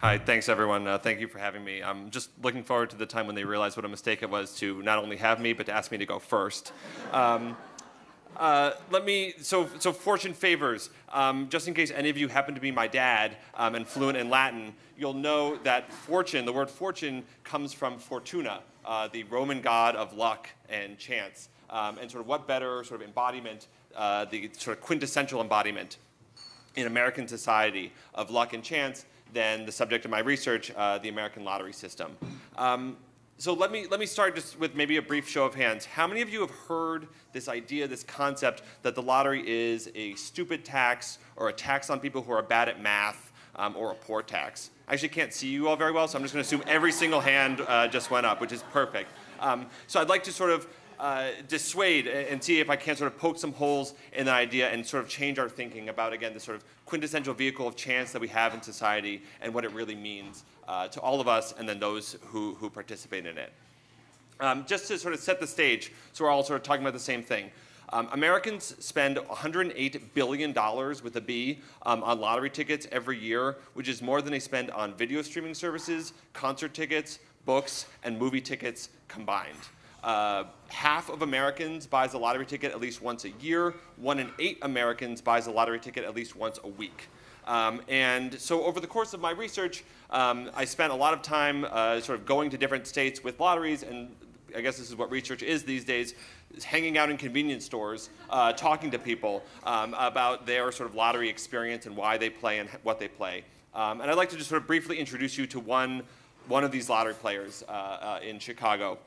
Hi, thanks everyone. Uh, thank you for having me. I'm just looking forward to the time when they realize what a mistake it was to not only have me, but to ask me to go first. Um, uh, let me, so, so fortune favors. Um, just in case any of you happen to be my dad um, and fluent in Latin, you'll know that fortune, the word fortune, comes from fortuna, uh, the Roman god of luck and chance. Um, and sort of what better sort of embodiment, uh, the sort of quintessential embodiment in American society of luck and chance than the subject of my research, uh, the American lottery system. Um, so let me, let me start just with maybe a brief show of hands. How many of you have heard this idea, this concept, that the lottery is a stupid tax or a tax on people who are bad at math um, or a poor tax? I actually can't see you all very well, so I'm just going to assume every single hand uh, just went up, which is perfect. Um, so I'd like to sort of uh, dissuade and see if I can sort of poke some holes in the idea and sort of change our thinking about, again, the sort of quintessential vehicle of chance that we have in society and what it really means uh, to all of us and then those who, who participate in it. Um, just to sort of set the stage, so we're all sort of talking about the same thing. Um, Americans spend $108 billion with a B um, on lottery tickets every year, which is more than they spend on video streaming services, concert tickets, books, and movie tickets combined. Uh, half of Americans buys a lottery ticket at least once a year. One in eight Americans buys a lottery ticket at least once a week. Um, and so over the course of my research, um, I spent a lot of time uh, sort of going to different states with lotteries, and I guess this is what research is these days, is hanging out in convenience stores, uh, talking to people um, about their sort of lottery experience and why they play and what they play. Um, and I'd like to just sort of briefly introduce you to one, one of these lottery players uh, uh, in Chicago.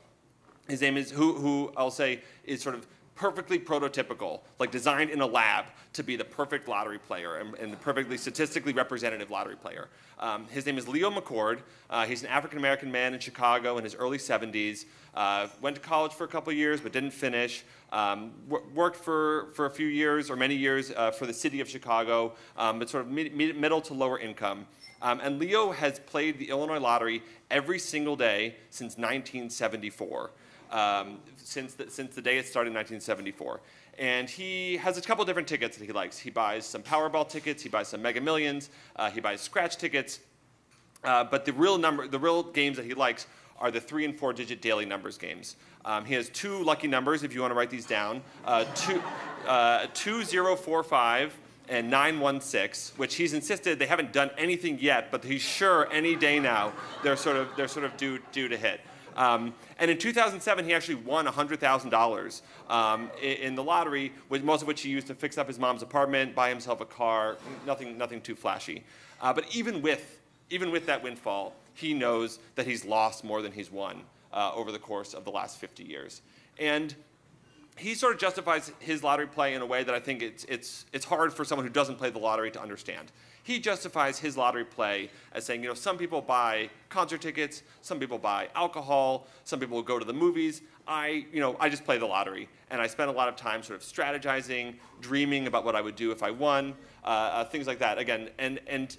His name is, who, who I'll say is sort of perfectly prototypical, like designed in a lab to be the perfect lottery player and, and the perfectly statistically representative lottery player. Um, his name is Leo McCord. Uh, he's an African American man in Chicago in his early 70s. Uh, went to college for a couple years but didn't finish. Um, worked for, for a few years or many years uh, for the city of Chicago, um, but sort of mid middle to lower income. Um, and Leo has played the Illinois lottery every single day since 1974 um, since, the, since the day it started in 1974. And he has a couple different tickets that he likes. He buys some Powerball tickets, he buys some Mega Millions, uh, he buys scratch tickets. Uh, but the real number, the real games that he likes are the three and four digit daily numbers games. Um, he has two lucky numbers if you want to write these down. Uh, uh, 2045 and 916, which he's insisted they haven't done anything yet, but he's sure any day now they're sort of, they're sort of due, due to hit. Um, and in 2007, he actually won $100,000 um, in, the lottery, with most of which he used to fix up his mom's apartment, buy himself a car, nothing, nothing too flashy. Uh, but even with, even with that windfall, he knows that he's lost more than he's won uh, over the course of the last 50 years. And he sort of justifies his lottery play in a way that I think it's, it's, it's hard for someone who doesn't play the lottery to understand. He justifies his lottery play as saying, you know, some people buy concert tickets, some people buy alcohol, some people go to the movies. I, you know, I just play the lottery, and I spend a lot of time sort of strategizing, dreaming about what I would do if I won, uh, uh, things like that. Again, and and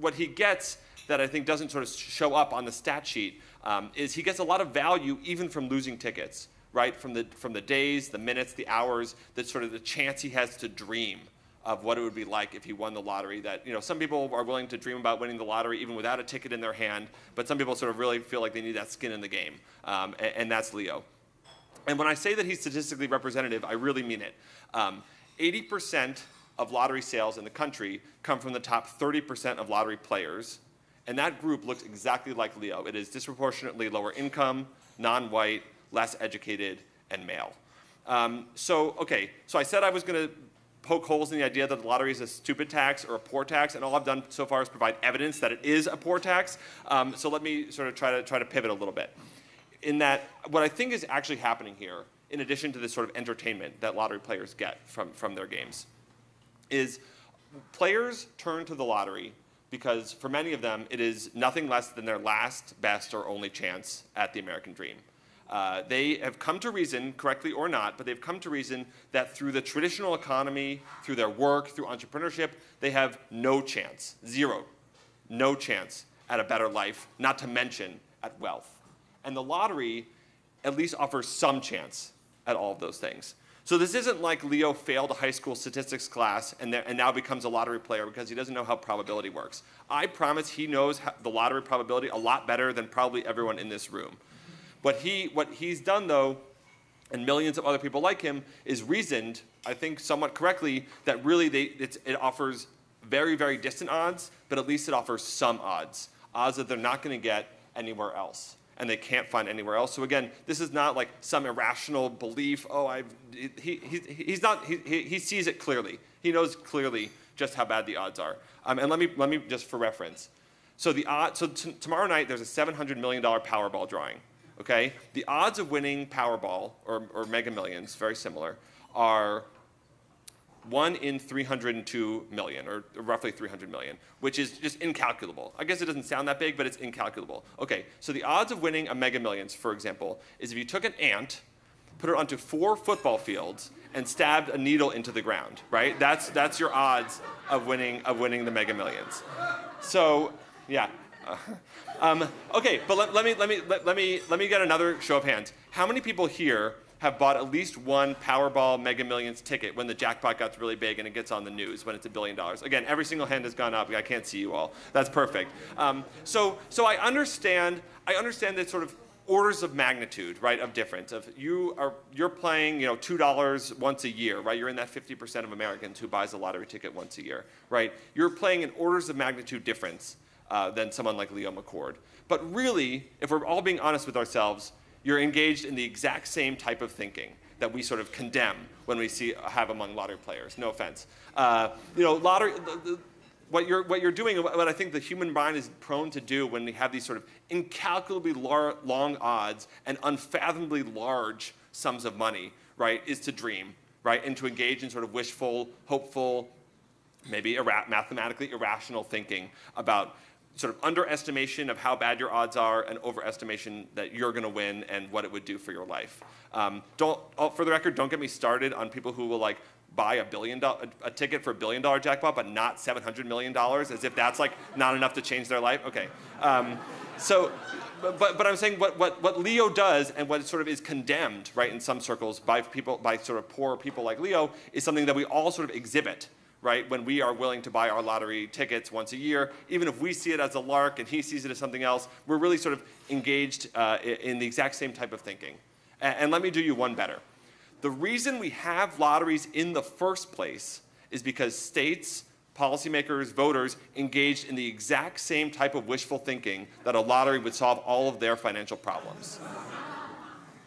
what he gets that I think doesn't sort of show up on the stat sheet um, is he gets a lot of value even from losing tickets, right? From the from the days, the minutes, the hours, that sort of the chance he has to dream of what it would be like if he won the lottery. That you know, some people are willing to dream about winning the lottery even without a ticket in their hand, but some people sort of really feel like they need that skin in the game, um, and, and, that's Leo. And when I say that he's statistically representative, I really mean it. 80% um, of lottery sales in the country come from the top 30% of lottery players, and that group looks exactly like Leo. It is disproportionately lower income, non-white, less educated, and male. Um, so, okay, so I said I was going to poke holes in the idea that the lottery is a stupid tax or a poor tax, and all I've done so far is provide evidence that it is a poor tax. Um, so let me sort of try to try to pivot a little bit. In that, what I think is actually happening here, in addition to this sort of entertainment that lottery players get from, from their games, is players turn to the lottery because for many of them, it is nothing less than their last, best, or only chance at the American dream. Uh, they have come to reason, correctly or not, but they've come to reason that through the traditional economy, through their work, through entrepreneurship, they have no chance, zero, no chance at a better life, not to mention at wealth. And the lottery at least offers some chance at all of those things. So this isn't like Leo failed a high school statistics class and, and now becomes a lottery player because he doesn't know how probability works. I promise he knows the lottery probability a lot better than probably everyone in this room. What, he, what he's done, though, and millions of other people like him, is reasoned, I think somewhat correctly, that really they, it offers very, very distant odds, but at least it offers some odds, odds that they're not going to get anywhere else and they can't find anywhere else. So again, this is not like some irrational belief. Oh, I've, he, he, he's not, he, he sees it clearly. He knows clearly just how bad the odds are. Um, and let me, let me just for reference. So the odd, so tomorrow night there's a $700 million Powerball drawing. Okay, the odds of winning Powerball or, or Mega Millions, very similar, are 1 in 302 million, or roughly 300 million, which is just incalculable. I guess it doesn't sound that big, but it's incalculable. Okay, so the odds of winning a Mega Millions, for example, is if you took an ant, put it onto four football fields, and stabbed a needle into the ground, right? That's, that's your odds of winning, of winning the Mega Millions. So, yeah. um, okay, but let, let, me, let, me, let, let, me, let me get another show of hands. How many people here have bought at least one Powerball Mega Millions ticket when the jackpot gets really big and it gets on the news when it's a billion dollars. Again, every single hand has gone up. I can't see you all. That's perfect. Um, so, so I understand. I understand that sort of orders of magnitude, right, of difference. Of you are you're playing, you know, two dollars once a year, right? You're in that 50% of Americans who buys a lottery ticket once a year, right? You're playing an orders of magnitude difference uh, than someone like Leo McCord. But really, if we're all being honest with ourselves, you're engaged in the exact same type of thinking that we sort of condemn when we see have among lottery players. No offense. Uh, you know, lottery. What you're, what you're doing, what I think the human mind is prone to do when we have these sort of incalculably lar- long odds and unfathomably large sums of money, right, is to dream, right, and to engage in sort of wishful, hopeful, maybe mathematically irrational thinking about sort of underestimation of how bad your odds are and overestimation that you're going to win and what it would do for your life. Um, don't, oh, for the record, don't get me started on people who will like buy a billion dollar a ticket for a billion dollar jackpot, but not 700 million dollars, as if that's like not enough to change their life. Okay, um, so. But, but I'm saying what, what, what Leo does and what sort of is condemned, right, in some circles by people, by sort of poor people like Leo, is something that we all sort of exhibit right, when we are willing to buy our lottery tickets once a year, even if we see it as a lark and he sees it as something else, we're really sort of engaged uh, in the exact same type of thinking. And, and let me do you one better. The reason we have lotteries in the first place is because states, policymakers, voters engaged in the exact same type of wishful thinking that a lottery would solve all of their financial problems.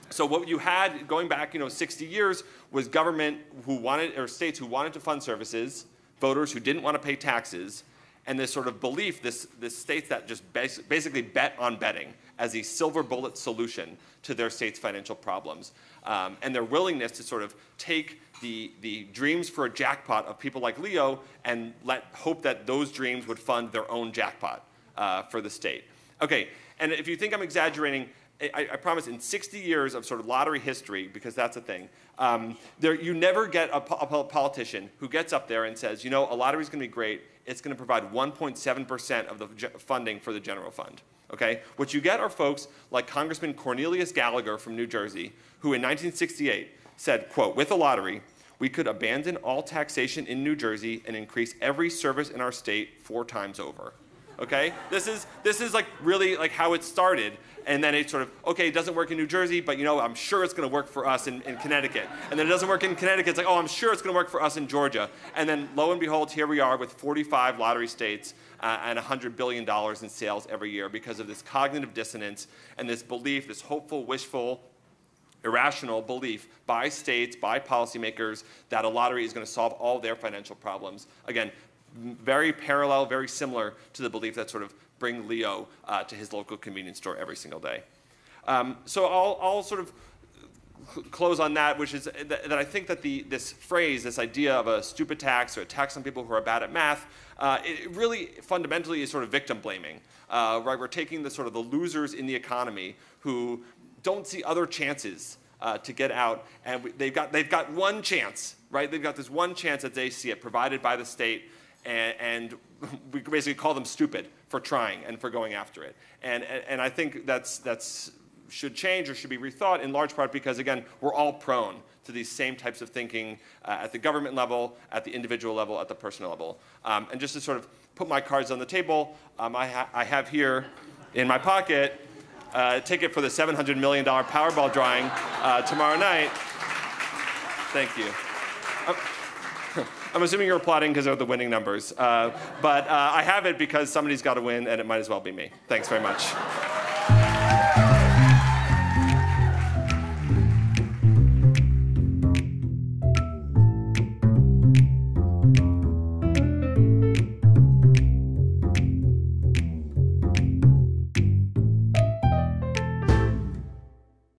So what you had going back, you know, 60 years was government who wanted, or states who wanted to fund services, voters who didn't want to pay taxes, and this sort of belief, this, this states that just bas basically bet on betting as a silver bullet solution to their state's financial problems. Um, and their willingness to sort of take the, the dreams for a jackpot of people like Leo and let hope that those dreams would fund their own jackpot uh, for the state. Okay, and if you think I'm exaggerating, I, I, promise in 60 years of sort of lottery history, because that's a thing, um, there, you never get a, a, politician who gets up there and says, you know, a lottery is going to be great. It's going to provide 1.7% of the funding for the general fund. Okay? What you get are folks like Congressman Cornelius Gallagher from New Jersey, who in 1968 said, quote, with a lottery, we could abandon all taxation in New Jersey and increase every service in our state four times over okay? This is, this is like really like how it started. And then it sort of, okay, it doesn't work in New Jersey, but you know, I'm sure it's gonna work for us in, in Connecticut. And then it doesn't work in Connecticut, it's like, oh, I'm sure it's gonna work for us in Georgia. And then lo and behold, here we are with 45 lottery states uh, and $100 billion in sales every year because of this cognitive dissonance and this belief, this hopeful, wishful, irrational belief by states, by policymakers, that a lottery is going to solve all their financial problems. Again, very parallel, very similar to the belief that sort of bring Leo uh, to his local convenience store every single day. Um, so I'll, I'll, sort of close on that, which is that, I think that the, this phrase, this idea of a stupid tax or a tax on people who are bad at math, uh, it really fundamentally is sort of victim blaming. Uh, right, we're taking the sort of the losers in the economy who don't see other chances uh, to get out, and we, they've got they've got one chance, right? They've got this one chance that they see it provided by the state and, and we basically call them stupid for trying and for going after it. And, and, and I think that's, that's should change or should be rethought in large part because, again, we're all prone to these same types of thinking uh, at the government level, at the individual level, at the personal level. Um, and just to sort of put my cards on the table, um, I, ha I, have here in my pocket uh, a ticket for the $700 million Powerball drawing uh, tomorrow night. Thank you. I'm assuming you're applauding because they're the winning numbers. Uh, but uh, I have it because somebody's got to win, and it might as well be me. Thanks very much.